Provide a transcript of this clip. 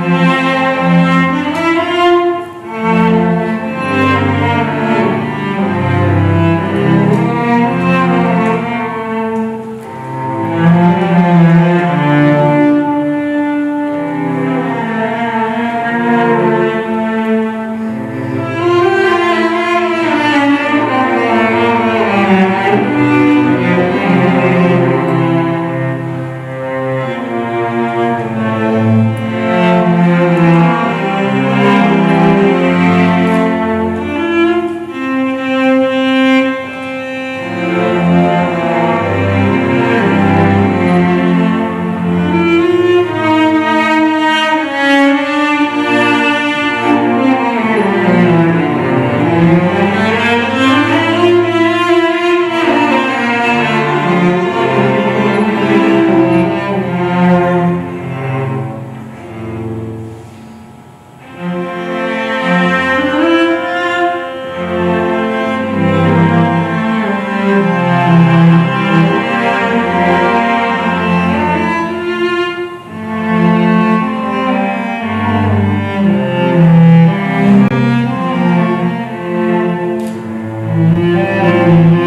Thank Amen.